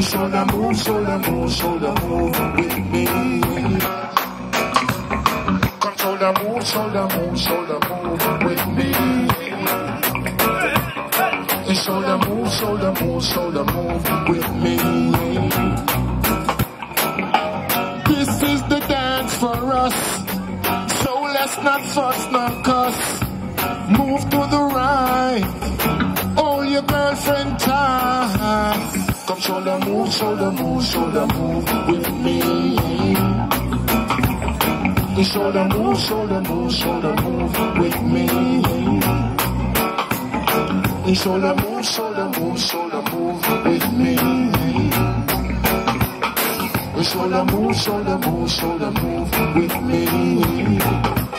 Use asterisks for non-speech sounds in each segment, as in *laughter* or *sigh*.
The shoulder move, shoulder move, shoulder move with me. Come shoulder move, shoulder move, shoulder move with me. The shoulder move, shoulder move, shoulder move with me. This is the dance for us. So let's not fuss, not cuss. Move to the right. All your girlfriend tight. Shoulder move, shoulder move, shoulder move with me. Shoulder move, shoulder move, shoulder move with me. Shoulder move, shoulder move, shoulder move with me. Shoulder move, shoulder move, shoulder move with me.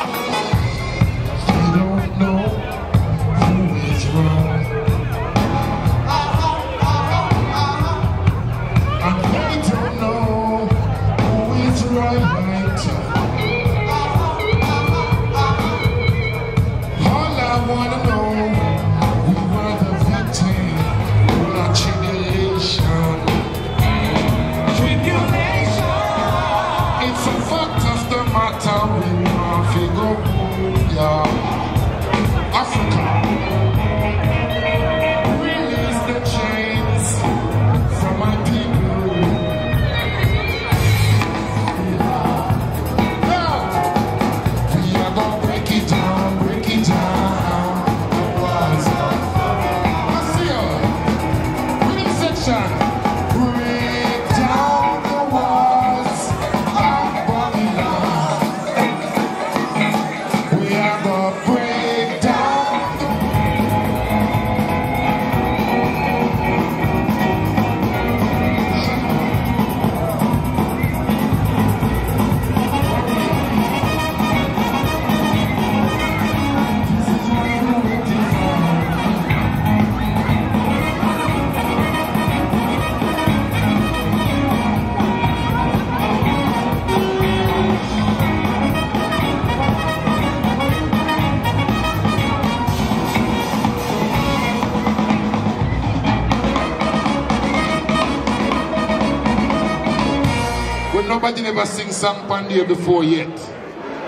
Nobody never sing song Pandia before yet.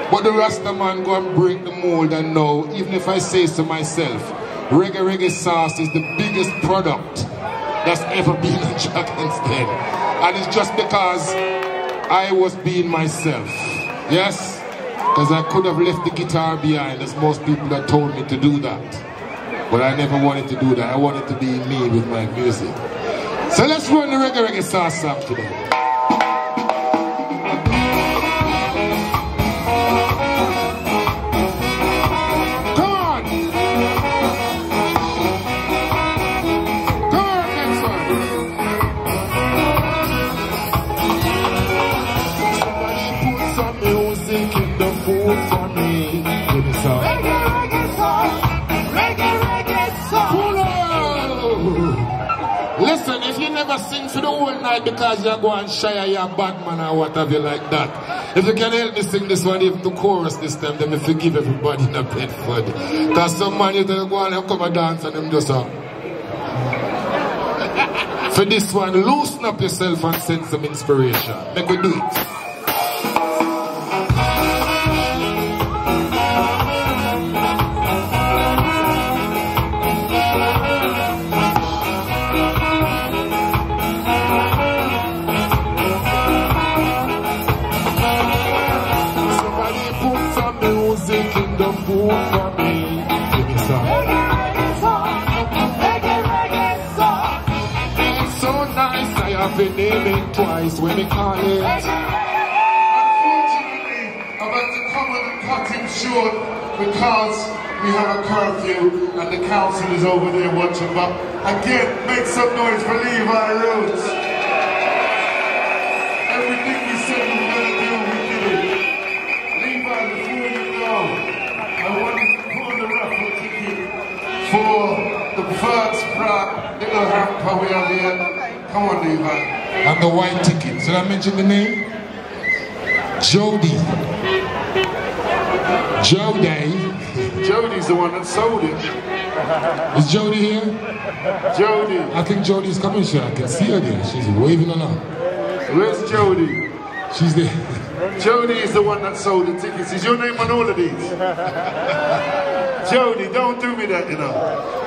But the Rasta man go and break the mold and know, even if I say so myself, Reggae Reggae Sauce is the biggest product that's ever *laughs* been in Dragon's Den. And it's just because I was being myself. Yes? Because I could have left the guitar behind, as most people have told me to do that. But I never wanted to do that. I wanted to be me with my music. So let's run the Reggae Reggae Sauce song today. Sing for the whole night because you're going shy, you're a bad man or whatever you like that. If you can help me sing this one, even the chorus this time, then me forgive everybody in a Bedford. Because some man you go and come and dance and them just uh, *laughs* For this one, loosen up yourself and send some inspiration. Make we do it. Food for me. Give me some. It's so nice, I have been naming twice when we call it. Unfortunately, I've had to come and cut him short because we have a curfew and the council is over there watching. But again, make some noise for Levi Roots. Brat, little hamper we have here. Come on, Levi. And the white ticket. Did I mention the name? Jody. Jody. Jody's the one that sold it. Is Jody here? Jody. I think Jody's coming, sir. I can see her there. She's waving on her. Where's Jody? She's there. Jody is the one that sold the tickets. Is your name on all of these? *laughs* Jody, don't do me that, you know.